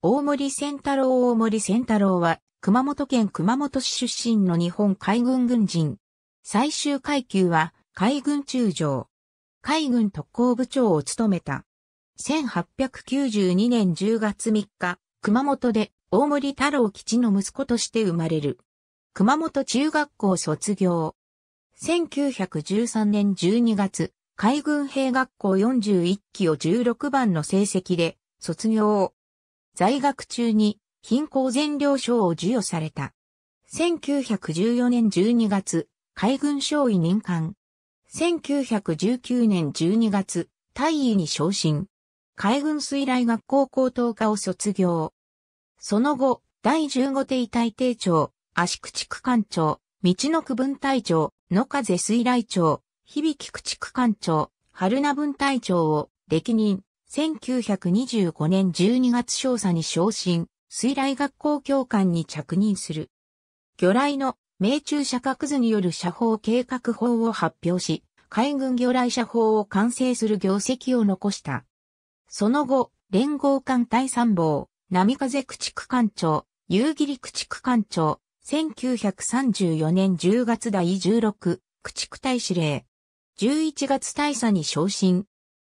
大森仙太郎大森仙太郎は、熊本県熊本市出身の日本海軍軍人。最終階級は、海軍中将。海軍特攻部長を務めた。1892年10月3日、熊本で大森太郎基地の息子として生まれる。熊本中学校卒業。1913年12月、海軍兵学校41期を16番の成績で卒業。在学中に貧困全領賞を授与された。1914年12月、海軍少尉任官。1919年12月、大尉に昇進。海軍水雷学校高等科を卒業。その後、第15艇隊艇長、足口区艦長、道の区分隊長、野風水雷長、響区地区艦長、春名分隊長を歴任、1925年12月少佐に昇進、水雷学校教官に着任する。魚雷の命中射角図による射砲計画法を発表し、海軍魚雷射砲を完成する業績を残した。その後、連合艦隊参謀、波風駆逐艦長、夕霧駆逐艦長、1934年10月第16、駆逐隊司令。11月大佐に昇進。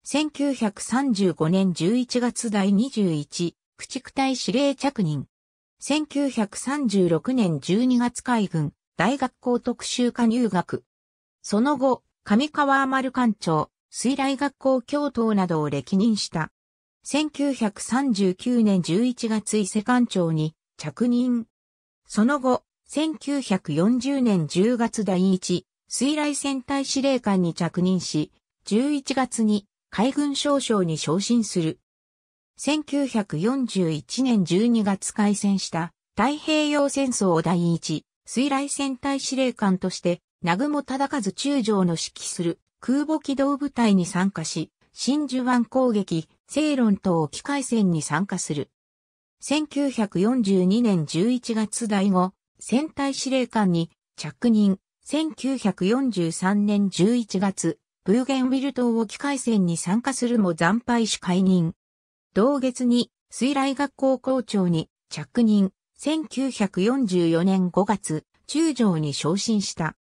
1935年11月第21、駆逐隊司令着任。1936年12月海軍、大学校特集科入学。その後、上川丸艦長、水雷学校教頭などを歴任した。1939年11月伊勢艦長に着任。その後、1940年10月第一、水雷戦隊司令官に着任し、11月に海軍少将に昇進する。1941年12月開戦した太平洋戦争第一、水雷戦隊司令官として、南雲忠和中将の指揮する空母機動部隊に参加し、真珠湾攻撃、正論等沖海戦に参加する。1942年11月第5、戦隊司令官に着任。1943年11月、ブーゲンウィル島沖海戦に参加するも惨敗し解任。同月に水雷学校校長に着任。1944年5月、中将に昇進した。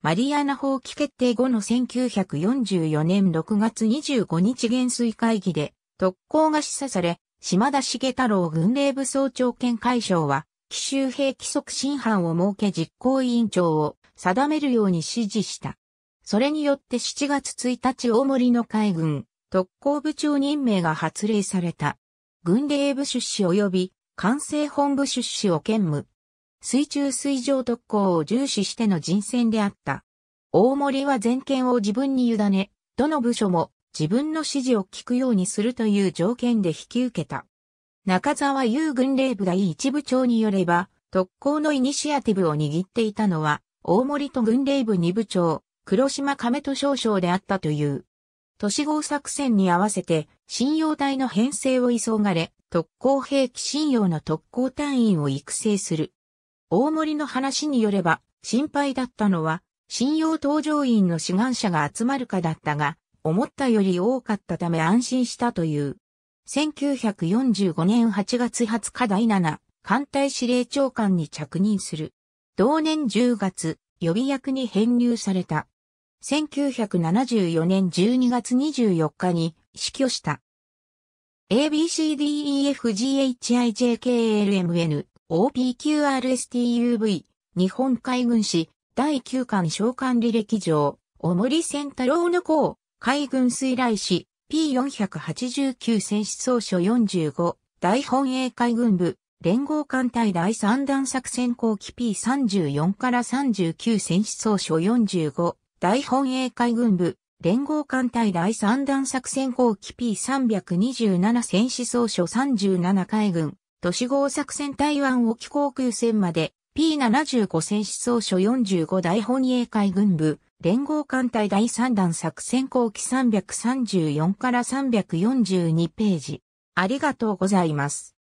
マリアナ法規決定後の1944年6月25日元帥会議で特攻が示唆され、島田重太郎軍令部総長兼会長は、奇襲兵規則審判を設け実行委員長を定めるように指示した。それによって7月1日大森の海軍特攻部長任命が発令された。軍令部出資及び管制本部出資を兼務。水中水上特攻を重視しての人選であった。大森は全権を自分に委ね、どの部署も自分の指示を聞くようにするという条件で引き受けた。中沢優軍令部第一部長によれば、特攻のイニシアティブを握っていたのは、大森と軍令部二部長、黒島亀と少将であったという。都市号作戦に合わせて、信用隊の編成を急がれ、特攻兵器信用の特攻隊員を育成する。大森の話によれば、心配だったのは、信用搭乗員の志願者が集まるかだったが、思ったより多かったため安心したという。1945年8月20日第7、艦隊司令長官に着任する。同年10月、予備役に編入された。1974年12月24日に死去した。ABCDEFGHIJKLMN OPQRSTUV 日本海軍史第9巻召喚履歴上、おもり戦太郎の号、海軍水雷史 P489 戦士総書45大本営海軍部連合艦隊第3弾作戦後期 P34 から39戦士総書45大本営海軍部連合艦隊第3弾作戦後期 P327 戦士総書37海軍都市号作戦台湾沖航空戦まで P75 戦士総書45大本営海軍部、連合艦隊第3弾作戦後期334から342ページ。ありがとうございます。